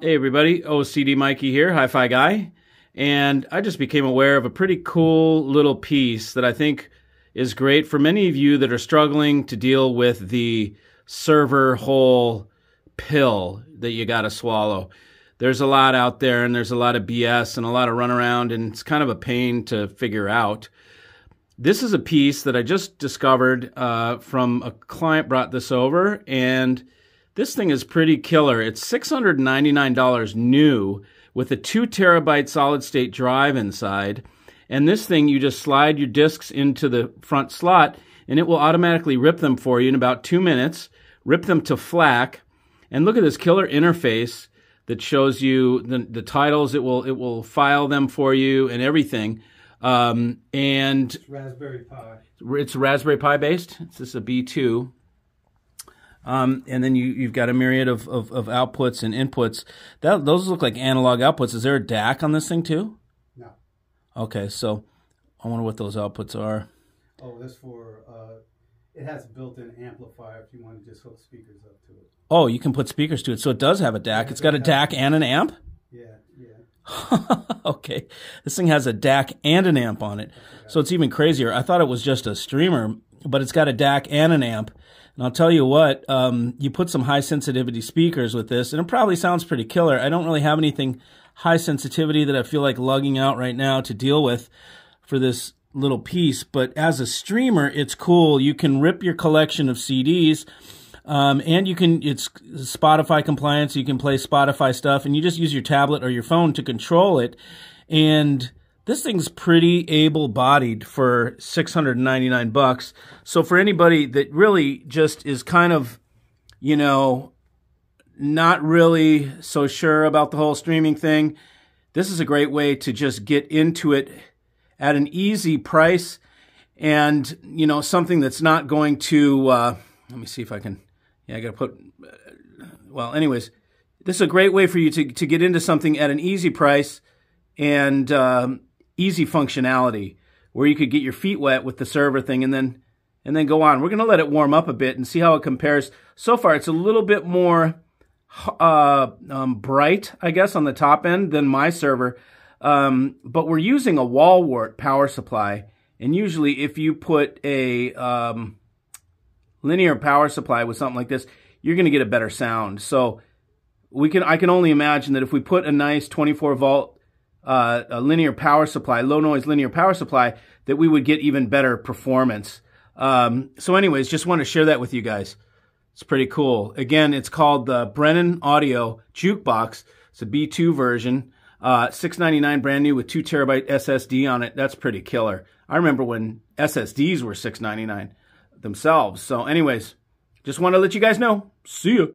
Hey everybody, OCD Mikey here, Hi-Fi Guy. And I just became aware of a pretty cool little piece that I think is great for many of you that are struggling to deal with the server hole pill that you got to swallow. There's a lot out there and there's a lot of BS and a lot of runaround and it's kind of a pain to figure out. This is a piece that I just discovered uh, from a client brought this over and this thing is pretty killer. It's $699 new with a two terabyte solid state drive inside. And this thing, you just slide your discs into the front slot and it will automatically rip them for you in about two minutes, rip them to FLAC. And look at this killer interface that shows you the, the titles. It will, it will file them for you and everything. Um, and it's Raspberry Pi. It's Raspberry Pi based. It's just a B2. Um, and then you, you've got a myriad of, of, of outputs and inputs. That, those look like analog outputs. Is there a DAC on this thing too? No. Okay, so I wonder what those outputs are. Oh, that's for, uh, it has a built-in amplifier if you want to just hook speakers up to it. Oh, you can put speakers to it. So it does have a DAC. Yeah, it's got a DAC and an amp? Yeah, yeah. okay. This thing has a DAC and an amp on it. So it's even crazier. I thought it was just a streamer, but it's got a DAC and an amp. And I'll tell you what, um, you put some high sensitivity speakers with this, and it probably sounds pretty killer. I don't really have anything high sensitivity that I feel like lugging out right now to deal with for this little piece. But as a streamer, it's cool. You can rip your collection of CDs. Um, and you can, it's Spotify compliance. You can play Spotify stuff and you just use your tablet or your phone to control it. And this thing's pretty able-bodied for 699 bucks. So for anybody that really just is kind of, you know, not really so sure about the whole streaming thing, this is a great way to just get into it at an easy price and, you know, something that's not going to, uh, let me see if I can, yeah, I got to put, well, anyways, this is a great way for you to, to get into something at an easy price and, um, easy functionality where you could get your feet wet with the server thing and then and then go on. We're going to let it warm up a bit and see how it compares. So far, it's a little bit more uh, um, bright, I guess, on the top end than my server. Um, but we're using a wall wart power supply. And usually if you put a um, linear power supply with something like this, you're going to get a better sound. So we can I can only imagine that if we put a nice 24 volt uh, a linear power supply, low noise linear power supply, that we would get even better performance. Um, so anyways, just want to share that with you guys. It's pretty cool. Again, it's called the Brennan Audio Jukebox. It's a B2 version. Uh, 699 brand new with 2 terabyte SSD on it. That's pretty killer. I remember when SSDs were 699 themselves. So anyways, just want to let you guys know. See ya.